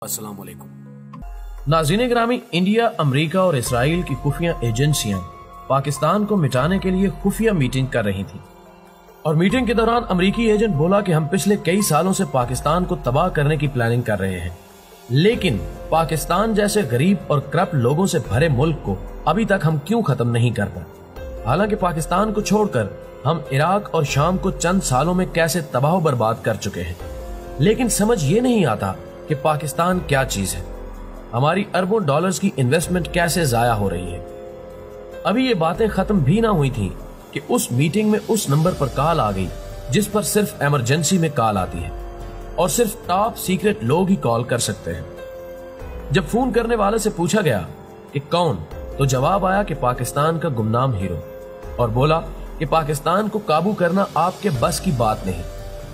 السلام علیکم۔ ناظرین گرامی، انڈیا، امریکہ اور اسرائیل کی خفیہ ایجنسیاں پاکستان کو مٹانے کے لیے خفیہ میٹنگ کر رہی تھی اور میٹنگ کے دوران امریکی ایجنٹ بولا کہ ہم پچھلے کئی سالوں سے پاکستان کو تباہ کرنے کی پلاننگ کر رہے ہیں۔ لیکن پاکستان جیسے غریب اور کرپٹ لوگوں سے بھرے ملک کو ابھی تک ہم کیوں ختم نہیں کر پائے حالانکہ پاکستان کو چھوڑ کر ہم عراق اور شام کو چند سالوں میں کیسے تباہ و برباد کر چکے ہیں؟ لیکن سمجھ یہ نہیں آتا کہ پاکستان کیا چیز ہے۔ ہماری اربوں ڈالرز کی انویسٹمنٹ کیسے ضائع ہو رہی ہے۔ ابھی یہ باتیں ختم بھی نہ ہوئی تھی کہ اس میٹنگ میں اس نمبر پر کال آ گئی جس پر صرف ایمرجنسی میں کال آتی ہے اور صرف ٹاپ سیکرٹ لوگ ہی کال کر سکتے ہیں۔ جب فون کرنے والے سے پوچھا گیا کہ کون، تو جواب آیا کہ پاکستان کا گمنام ہیرو اور بولا کہ پاکستان کو قابو کرنا آپ کے بس کی بات نہیں،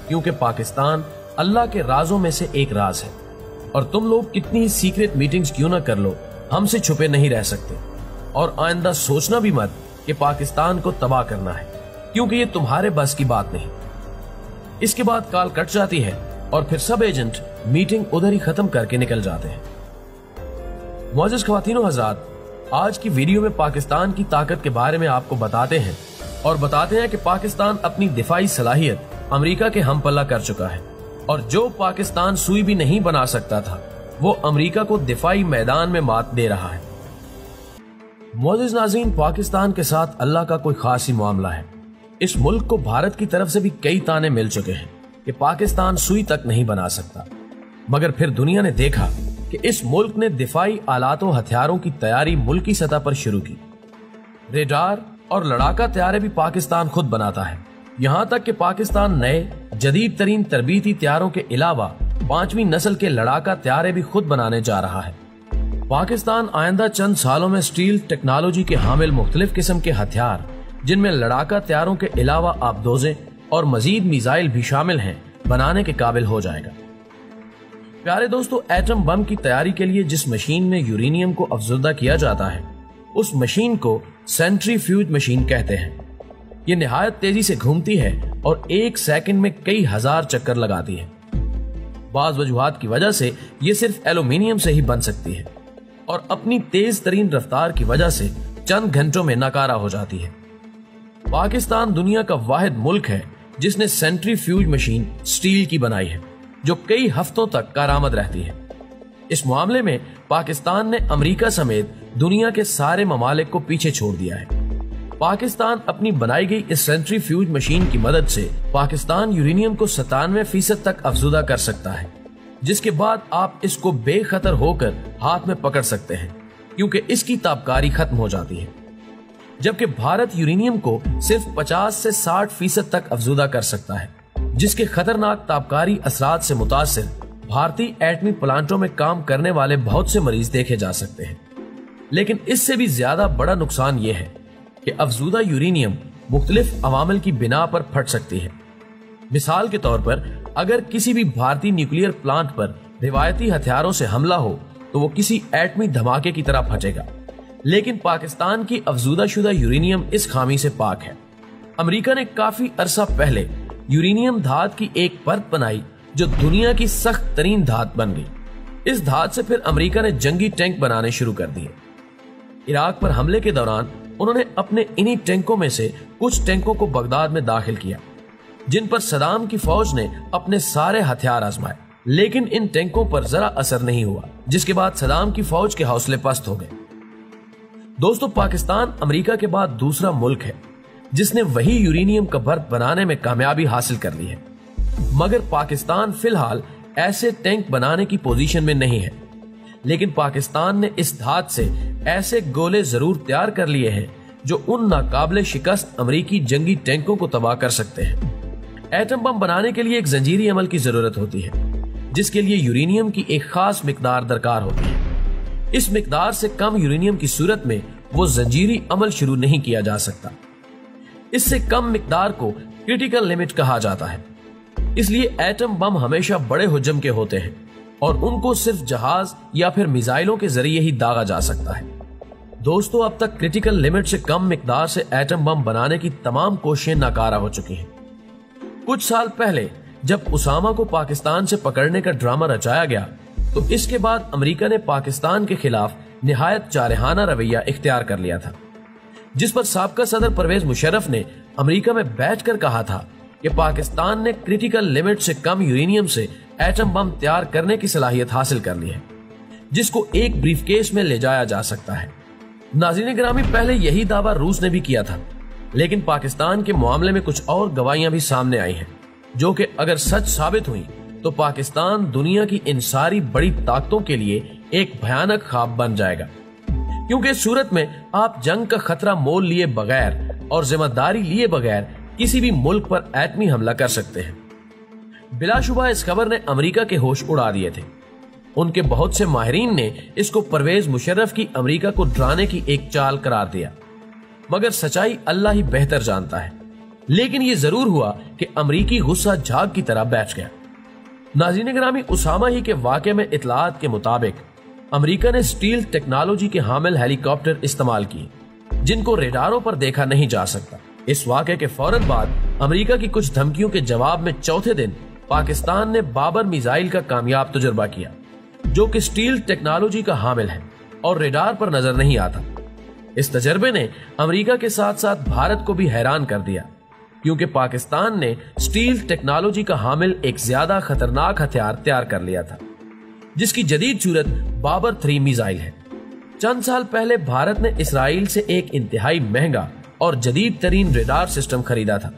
کیونکہ پاکستان اللہ کے رازوں میں سے ایک راز ہے۔ اور تم لوگ کتنی سیکرٹ میٹنگز کیوں نہ کر لو؟ ہم سے چھپے نہیں رہ سکتے۔ اور آئندہ سوچنا بھی مت کہ پاکستان کو تباہ کرنا ہے، کیونکہ یہ تمہارے بس کی بات نہیں۔ اس کے بعد کال کٹ جاتی ہے اور پھر سب ایجنٹ میٹنگ ادھر ہی ختم کر کے نکل جاتے ہیں۔ معزز خواتین و حضرات، آج کی ویڈیو میں پاکستان کی طاقت کے بارے میں آپ کو بتاتے ہیں اور بتاتے ہیں کہ پاکستان اپنی دفاعی صلاحیت امریکہ کے ہم پلہ کر چکا ہے۔ اور جو پاکستان سوئی بھی نہیں بنا سکتا تھا، وہ امریکہ کو دفاعی میدان میں مات دے رہا ہے۔ معزز ناظرین، پاکستان کے ساتھ اللہ کا کوئی خاصی معاملہ ہے۔ اس ملک کو بھارت کی طرف سے بھی کئی تانے مل چکے ہیں کہ پاکستان سوئی تک نہیں بنا سکتا۔ مگر پھر دنیا نے دیکھا کہ اس ملک نے دفاعی آلات و ہتھیاروں کی تیاری ملکی سطح پر شروع کی۔ ریڈار اور لڑاکا تیارے بھی پاکستان خود بناتا ہے۔ یہاں تک کہ پاکستان نئے جدید ترین تربیتی تیاروں کے علاوہ پانچویں نسل کے لڑاکا تیارے بھی خود بنانے جا رہا ہے۔ پاکستان آئندہ چند سالوں میں سٹیل ٹیکنالوجی کے حامل مختلف قسم کے ہتھیار، جن میں لڑاکا تیاروں کے علاوہ آبدوزیں اور مزید میزائل بھی شامل ہیں، بنانے کے قابل ہو جائے گا۔ پیارے دوستو، ایٹم بم کی تیاری کے لیے جس مشین میں یورینیم کو افزردہ کیا جاتا ہے، اس مشین کو سینٹری فیوج مشین کہتے ہیں۔ یہ نہایت تیزی سے گھومتی ہے اور ایک سیکنڈ میں کئی ہزار چکر لگاتی ہے۔ بعض وجوہات کی وجہ سے یہ صرف ایلومینیم سے ہی بن سکتی ہے اور اپنی تیز ترین رفتار کی وجہ سے چند گھنٹوں میں ناکارہ ہو جاتی ہے۔ پاکستان دنیا کا واحد ملک ہے جس نے سینٹری فیوج مشین سٹیل کی بنائی ہے، جو کئی ہفتوں تک کارآمد رہتی ہے۔ اس معاملے میں پاکستان نے امریکہ سمیت دنیا کے سارے ممالک کو پیچھے چھوڑ دیا ہے۔ پاکستان اپنی بنائی گئی اس سینٹری فیوج مشین کی مدد سے پاکستان یورینیم کو ستانوے فیصد تک افزودہ کر سکتا ہے، جس کے بعد آپ اس کو بے خطر ہو کر ہاتھ میں پکڑ سکتے ہیں، کیونکہ اس کی تابکاری ختم ہو جاتی ہے۔ جبکہ بھارت یورینیم کو صرف پچاس سے ساٹھ فیصد تک افزودہ کر سکتا ہے، جس کے خطرناک تابکاری اثرات سے متاثر بھارتی ایٹمی پلانٹوں میں کام کرنے والے بہت سے مریض دیکھے جا سکتے ہیں۔ لیکن اس سے بھی زیادہ بڑا نقصان یہ ہے کہ افزودہ یورینیم مختلف عوامل کی بنا پر پھٹ سکتی ہے۔ مثال کے طور پر، اگر کسی بھی بھارتی نیوکلیر پلانٹ پر روایتی ہتھیاروں سے حملہ ہو، تو وہ کسی ایٹمی دھماکے کی طرح پھٹے گا۔ لیکن پاکستان کی افزودہ شدہ یورینیم اس خامی سے پاک ہے۔ امریکہ نے کافی عرصہ پہلے یورینیم دھات کی ایک پرت بنائی جو دنیا کی سخت ترین دھات بن گئی۔ اس دھات سے پھر امریکہ نے جنگی ٹینک بنانے شروع کر دیے۔ عراق پر حملے کے دوران انہوں نے اپنے انہی ٹینکوں میں سے کچھ ٹینکوں کو بغداد میں داخل کیا، جن پر صدام کی فوج نے اپنے سارے ہتھیار آزمائے۔ لیکن ان ٹینکوں پر ذرا اثر نہیں ہوا، جس کے بعد صدام کی فوج کے حوصلے پست ہو گئے۔ دوستو، پاکستان امریکہ کے بعد دوسرا ملک ہے، جس نے وہی یورینیم کا برت بنانے میں کامیابی حاصل کر لی ہے۔ مگر پاکستان فی الحال ایسے ٹینک بنانے کی پوزیشن میں نہیں ہے۔ لیکن پاکستان نے اس دھات سے ایسے گولے ضرور تیار کر لیے ہیں جو ان ناقابل شکست امریکی جنگی ٹینکوں کو تباہ کر سکتے ہیں۔ ایٹم بم بنانے کے لیے ایک زنجیری عمل کی ضرورت ہوتی ہے، جس کے لیے یورینیم کی ایک خاص مقدار درکار ہوتی ہے۔ اس مقدار سے کم یورینیم کی صورت میں وہ زنجیری عمل شروع نہیں کیا جا سکتا۔ اس سے کم مقدار کو کریٹیکل لمٹ کہا جاتا ہے۔ اس لیے ایٹم بم ہمیشہ بڑے حجم کے ہوتے ہیں۔ اور ان کو صرف جہاز یا پھر میزائلوں کے ذریعے ہی داغا جا سکتا ہے۔ دوستو، اب تک کریٹیکل لمٹ سے کم مقدار سے ایٹم بم بنانے کی تمام کوششیں ناکارہ ہو چکی ہیں۔ کچھ سال پہلے جب اسامہ کو پاکستان سے پکڑنے کا ڈرامہ رچایا گیا، تو اس کے بعد امریکہ نے پاکستان کے خلاف نہایت چارہانہ رویہ اختیار کر لیا تھا۔ جس پر سابقہ صدر پرویز مشرف نے امریکہ میں بیٹھ کر کہا تھا کہ پاکستان نے کریٹیکل لیمٹ سے کم یورینیم سے ایٹم بم تیار کرنے کی صلاحیت حاصل کر لی ہے، جس کو ایک بریف کیس میں لے جایا جا سکتا ہے۔ ناظرین گرامی، پہلے یہی دعویٰ روس نے بھی کیا تھا، لیکن پاکستان کے معاملے میں کچھ اور گواہیاں بھی سامنے آئی ہیں، جو کہ اگر سچ ثابت ہوئی تو پاکستان دنیا کی ان ساری بڑی طاقتوں کے لیے ایک بھیانک خواب بن جائے گا۔ کیونکہ صورت میں آپ جنگ کا خطرہ مول لیے بغیر اور ذمہ داری لیے بغیر کسی بھی ملک پر ایٹمی حملہ کر سکتے ہیں۔ بلا شبہ اس خبر نے امریکہ کے ہوش اڑا دیے تھے۔ ان کے بہت سے ماہرین نے اس کو پرویز مشرف کی امریکہ کو ڈرانے کی ایک چال قرار دیا۔ مگر سچائی اللہ ہی بہتر جانتا ہے۔ لیکن یہ ضرور ہوا کہ امریکی غصہ جھاگ کی طرح بیٹھ گیا۔ ناظرین گرامی، اسامہ ہی کے واقع میں اطلاعات کے مطابق امریکہ نے سٹیل ٹیکنالوجی کے حامل ہیلی کاپٹر استعمال کیے، جن کو ریڈاروں پر دیکھا نہیں جا سکتا۔ اس واقعے کے فوراً بعد امریکہ کی کچھ دھمکیوں کے جواب میں چوتھے دن پاکستان نے بابر میزائل کا کامیاب تجربہ کیا، جو کہ سٹیل ٹیکنالوجی کا حامل ہے اور ریڈار پر نظر نہیں آتا۔ اس تجربے نے امریکہ کے ساتھ ساتھ بھارت کو بھی حیران کر دیا، کیونکہ پاکستان نے سٹیل ٹیکنالوجی کا حامل ایک زیادہ خطرناک ہتھیار تیار کر لیا تھا، جس کی جدید صورت بابر تھری میزائل ہے۔ چند سال پہلے بھارت نے اسرائیل سے ایک انتہائی مہنگا اور جدید ترین ریڈار سسٹم خریدا تھا۔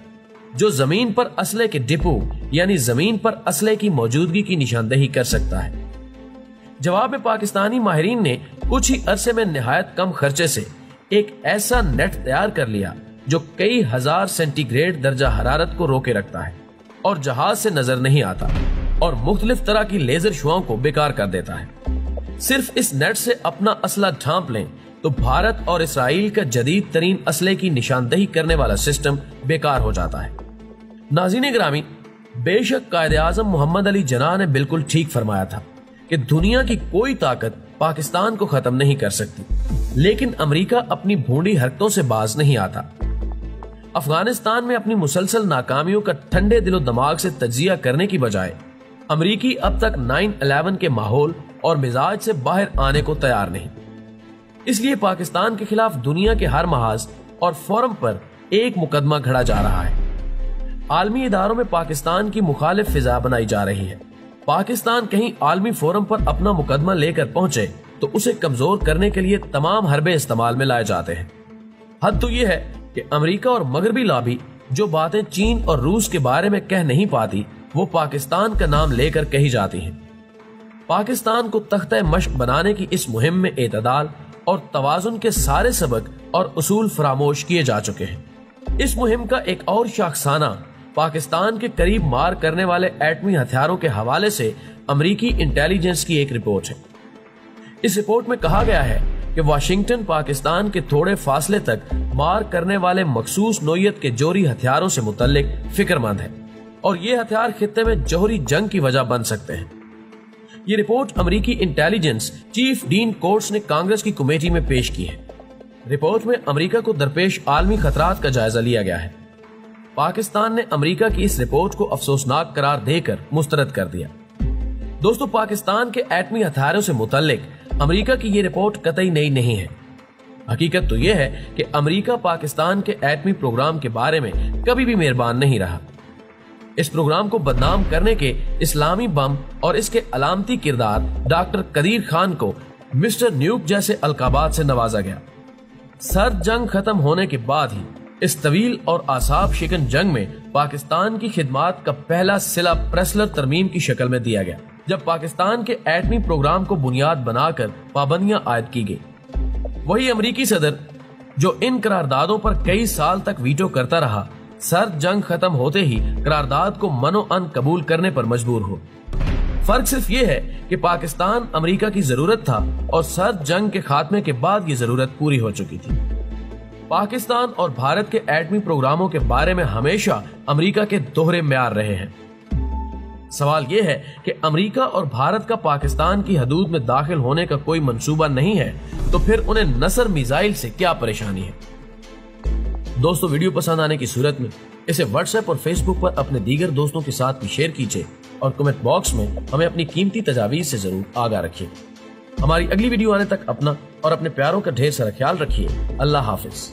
جو زمین پر اسلحے کے ڈپو یعنی زمین پر اسلحے کی موجودگی کی نشاندہی کر سکتا ہے۔ جواب میں پاکستانی ماہرین نے کچھ ہی عرصے میں نہایت کم خرچے سے ایک ایسا نیٹ تیار کر لیا جو کئی ہزار سینٹی گریڈ درجہ حرارت کو روکے رکھتا ہے اور جہاز سے نظر نہیں آتا اور مختلف طرح کی لیزر شواؤں کو بیکار کر دیتا ہے۔ صرف اس نیٹ سے اپنا اسلحہ ڈھانپ لیں تو بھارت اور اسرائیل کا جدید ترین اسلحے کی نشاندہی کرنے والا سسٹم بیکار ہو جاتا ہے۔ ناظرین گرامی، بے شک قائد اعظم محمد علی جناح نے بالکل ٹھیک فرمایا تھا کہ دنیا کی کوئی طاقت پاکستان کو ختم نہیں کر سکتی۔ لیکن امریکہ اپنی بھونڈی حرکتوں سے باز نہیں آتا۔ افغانستان میں اپنی مسلسل ناکامیوں کا ٹھنڈے دل و دماغ سے تجزیہ کرنے کی بجائے، امریکی اب تک نائن الیون کے ماحول اور مزاج سے باہر آنے کو تیار نہیں۔ اس لیے پاکستان کے خلاف دنیا کے ہر محاذ اور فورم پر ایک مقدمہ گھڑا جا رہا ہے۔ عالمی اداروں میں پاکستان کی مخالف فضا بنائی جا رہی ہے۔ پاکستان کہیں عالمی فورم پر اپنا مقدمہ لے کر پہنچے تو اسے کمزور کرنے کے لیے تمام حربے استعمال میں لائے جاتے ہیں۔ حد تو یہ ہے کہ امریکہ اور مغربی لابی جو باتیں چین اور روس کے بارے میں کہہ نہیں پاتی، وہ پاکستان کا نام لے کر کہی جاتی ہیں۔ پاکستان کو تختہ مشق بنانے کی اس مہم میں اعتدال اور توازن کے سارے سبق اور اصول فراموش کیے جا چکے ہیں۔ اس مہم کا ایک اور شاخسانہ پاکستان کے قریب مار کرنے والے ایٹمی ہتھیاروں کے حوالے سے امریکی انٹیلیجنس کی ایک رپورٹ ہے۔ اس رپورٹ میں کہا گیا ہے کہ واشنگٹن، پاکستان کے تھوڑے فاصلے تک مار کرنے والے مخصوص نوعیت کے جوری ہتھیاروں سے متعلق فکر مند ہے اور یہ ہتھیار خطے میں جوہری جنگ کی وجہ بن سکتے ہیں۔ یہ رپورٹ امریکی انٹیلیجنس چیف ڈین کورٹس نے کانگریس کی کمیٹی میں پیش کی ہے۔ رپورٹ میں امریکہ کو درپیش عالمی خطرات کا جائزہ لیا گیا ہے۔ پاکستان نے امریکہ کی اس رپورٹ کو افسوسناک قرار دے کر مسترد کر دیا۔ دوستو، پاکستان کے ایٹمی ہتھیاروں سے متعلق امریکہ کی یہ رپورٹ قطعی نئی نہیں ہے۔ حقیقت تو یہ ہے کہ امریکہ پاکستان کے ایٹمی پروگرام کے بارے میں کبھی بھی مہربان نہیں رہا۔ اس پروگرام کو بدنام کرنے کے اسلامی بم اور اس کے علامتی کردار ڈاکٹر قدیر خان کو مسٹر نیوک جیسے القابات سے نوازا گیا۔ سرد جنگ ختم ہونے کے بعد ہی اس طویل اور آصاب شکن جنگ میں پاکستان کی خدمات کا پہلا سلا پریسلر ترمیم کی شکل میں دیا گیا، جب پاکستان کے ایٹمی پروگرام کو بنیاد بنا کر پابندیاں عائد کی گئی وہی امریکی صدر جو ان قراردادوں پر کئی سال تک ویٹو کرتا رہا سرد جنگ ختم ہوتے ہی قرارداد کو منو ان قبول کرنے پر مجبور ہو۔ فرق صرف یہ ہے کہ پاکستان امریکہ کی ضرورت تھا اور سرد جنگ کے خاتمے کے بعد یہ ضرورت پوری ہو چکی تھی۔ پاکستان اور بھارت کے ایٹمی پروگراموں کے بارے میں ہمیشہ امریکہ کے دوہرے معیار رہے ہیں۔ سوال یہ ہے کہ امریکہ اور بھارت کا پاکستان کی حدود میں داخل ہونے کا کوئی منصوبہ نہیں ہے، تو پھر انہیں نصر میزائل سے کیا پریشانی ہے؟ دوستو، ویڈیو پسند آنے کی صورت میں اسے واٹس ایپ اور فیس بک پر اپنے دیگر دوستوں کے ساتھ بھی شیئر کیجیے اور کمنٹ باکس میں ہمیں اپنی قیمتی تجاویز سے ضرور آگاہ رکھیے۔ ہماری اگلی ویڈیو آنے تک اپنا اور اپنے پیاروں کا ڈھیر سارا خیال رکھیے۔ اللہ حافظ۔